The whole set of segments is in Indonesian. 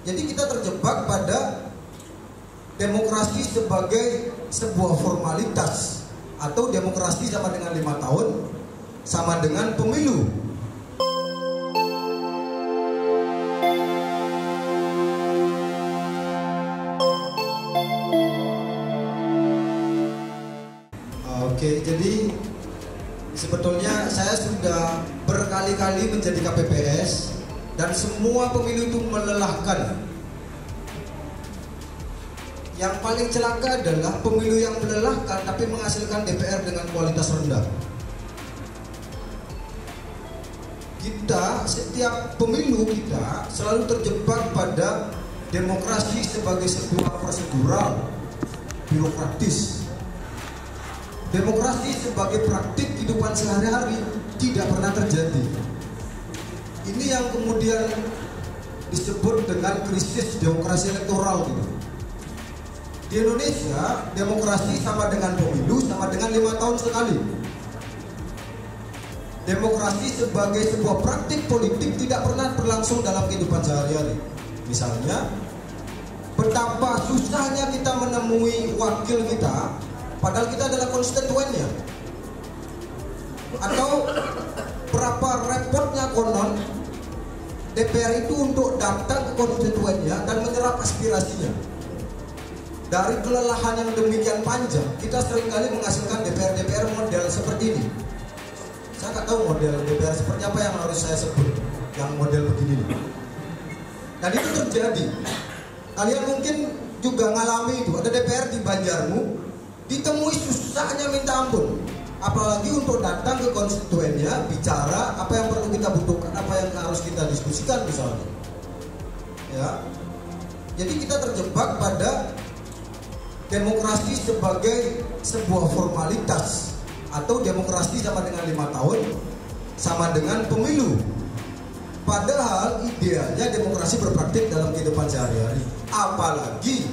Jadi kita terjebak pada demokrasi sebagai sebuah formalitas atau demokrasi sama dengan lima tahun sama dengan pemilu. Oke, jadi sebetulnya saya sudah berkali-kali menjadi KPPS dan semua pemilu itu melelahkan yang paling celaka adalah pemilu yang melelahkan tapi menghasilkan DPR dengan kualitas rendah. Kita setiap pemilu kita selalu terjebak pada demokrasi sebagai sebuah prosedural birokratis. Demokrasi sebagai praktik kehidupan sehari-hari tidak pernah terjadi. Ini yang kemudian disebut dengan krisis demokrasi elektoral gitu. Di Indonesia, demokrasi sama dengan pemilu, sama dengan lima tahun sekali. Demokrasi sebagai sebuah praktik politik tidak pernah berlangsung dalam kehidupan sehari-hari. Misalnya, betapa susahnya kita menemui wakil kita, padahal kita adalah konstituennya. Atau berapa repotnya konon DPR itu untuk datang ke konstituennya dan menyerap aspirasinya dari kelelahan yang demikian panjang, kita sering kali menghasilkan DPR-DPR model seperti ini. Saya nggak tahu model DPR seperti apa yang harus saya sebut, yang model begini. Dan itu terjadi. Kalian mungkin juga ngalami itu. Ada DPR di Banjarmu, ditemui susahnya minta ampun. Apalagi untuk datang ke konstituennya, bicara apa yang perlu kita butuhkan, apa yang harus kita diskusikan misalnya. Ya, jadi kita terjebak pada demokrasi sebagai sebuah formalitas atau demokrasi sama dengan lima tahun sama dengan pemilu. Padahal idealnya demokrasi berpraktik dalam kehidupan sehari-hari. Apalagi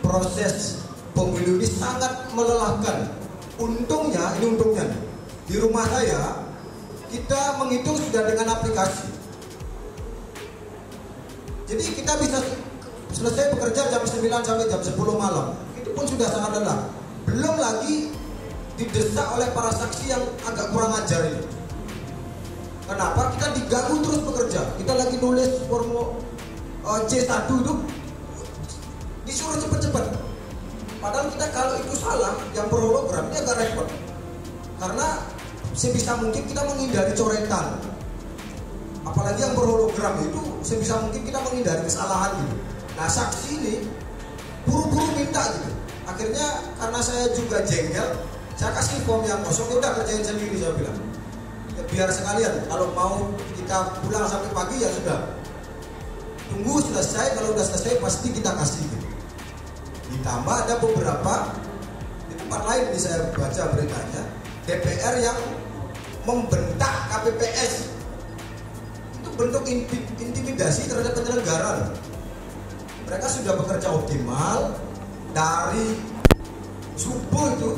proses pemilu ini sangat melelahkan. Untungnya, ini untungnya di rumah saya kita menghitung sudah dengan aplikasi. Jadi kita bisa selesai bekerja jam 9 sampai jam 10 malam pun sudah sangat lelah. Belum lagi didesak oleh para saksi yang agak kurang ajar ini. Kenapa? Kita diganggu terus bekerja. Kita lagi nulis formu uh, C1 itu disuruh cepet-cepet. Padahal kita kalau itu salah, yang berhologram ini agak repot. Karena sebisa mungkin kita menghindari coretan. Apalagi yang berhologram itu sebisa mungkin kita menghindari kesalahan gitu. Nah saksi ini buru-buru minta gitu. Akhirnya karena saya juga jengkel saya kasih form yang kosong. Ya udah kerjain sendiri saya bilang. Ya, biar sekalian. Kalau mau kita pulang sampai pagi ya sudah. Tunggu selesai. Kalau udah selesai pasti kita kasih ditambah ada beberapa di tempat lain nih saya baca beritanya DPR yang membentak KPPS itu bentuk intimidasi terhadap penyelenggara. Mereka sudah bekerja optimal dari subuh itu.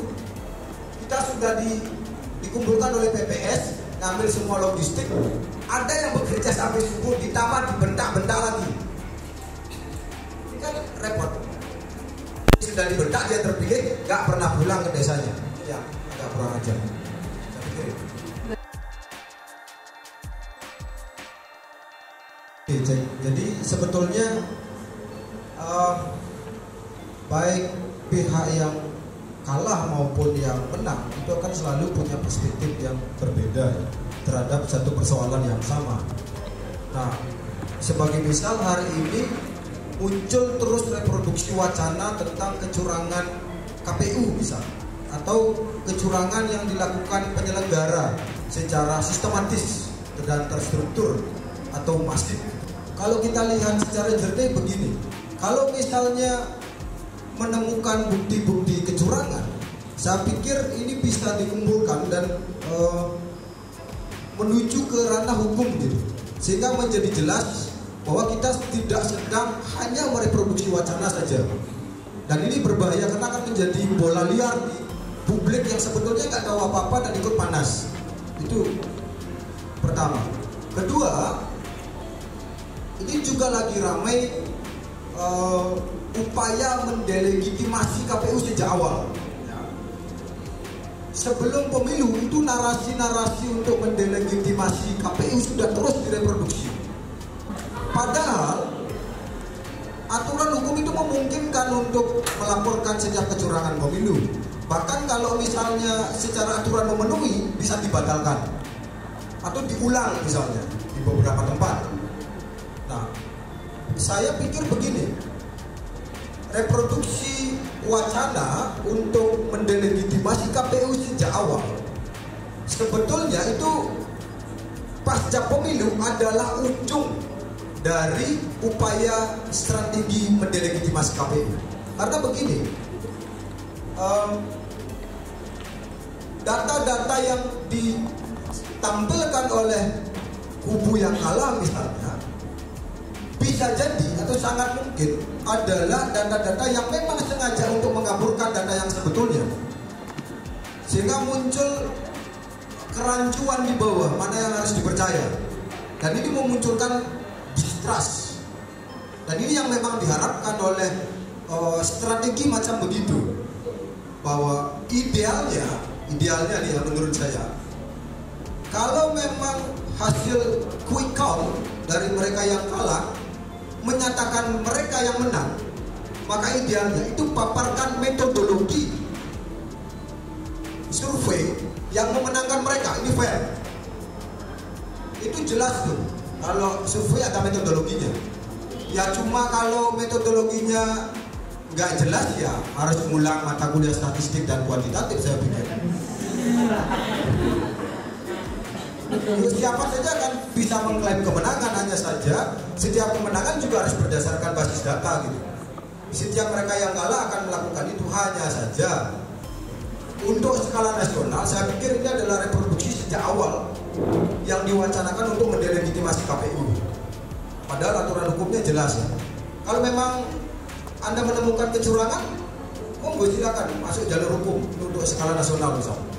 Kita sudah di, dikumpulkan oleh PPS ngambil semua logistik. Ada yang bekerja sampai subuh ditambah dibentak-bentak lagi. Ini kan repot sudah dibentak dia terpilih nggak pernah pulang ke desanya. Ya agak kurang ajar. Jadi sebetulnya uh, baik pihak yang kalah maupun yang menang itu akan selalu punya perspektif yang berbeda terhadap satu persoalan yang sama. Nah, sebagai misal hari ini muncul terus reproduksi wacana tentang kecurangan KPU bisa atau kecurangan yang dilakukan penyelenggara secara sistematis dan terstruktur atau masif. Kalau kita lihat secara jernih begini, kalau misalnya menemukan bukti-bukti kecurangan, saya pikir ini bisa dikumpulkan dan uh, menuju ke ranah hukum gitu, sehingga menjadi jelas bahwa kita tidak sedang hanya mereproduksi wacana saja. Dan ini berbahaya karena akan menjadi bola liar di publik yang sebetulnya nggak tahu apa-apa dan ikut panas. Itu pertama. Kedua, ini juga lagi ramai uh, upaya mendelegitimasi KPU sejak awal. Sebelum pemilu itu narasi-narasi untuk mendelegitimasi KPU sudah terus direproduksi. Padahal aturan hukum itu memungkinkan untuk melaporkan setiap kecurangan pemilu. Bahkan kalau misalnya secara aturan memenuhi bisa dibatalkan atau diulang misalnya di beberapa tempat. Nah, saya pikir begini, reproduksi wacana untuk mendelegitimasi KPU sejak awal sebetulnya itu pasca pemilu adalah ujung dari upaya strategi mendelegitimasi KPU. Karena begini, data-data um, yang ditampilkan oleh kubu yang kalah misalnya bisa jadi atau sangat mungkin adalah data-data yang memang sengaja untuk mengaburkan data yang sebetulnya sehingga muncul kerancuan di bawah mana yang harus dipercaya dan ini memunculkan distrust dan ini yang memang diharapkan oleh uh, strategi macam begitu. Bahwa idealnya idealnya nih ya menurut saya. Kalau memang hasil quick count dari mereka yang kalah menyatakan mereka yang menang maka idealnya itu paparkan metodologi survei yang memenangkan mereka. Ini fair. Itu jelas tuh kalau survei ada metodologinya. Ya cuma kalau metodologinya nggak jelas ya harus ngulang mata kuliah statistik dan kuantitatif saya pikir. Siapa saja kan bisa mengklaim kemenangan hanya saja setiap kemenangan juga harus berdasarkan basis data gitu. Setiap mereka yang kalah akan melakukan itu hanya saja untuk skala nasional saya pikir ini adalah reproduksi sejak awal yang diwacanakan untuk mendelegitimasi jelas ya. Kalau memang Anda menemukan kecurangan, monggo silakan masuk jalur hukum untuk skala nasional misalnya.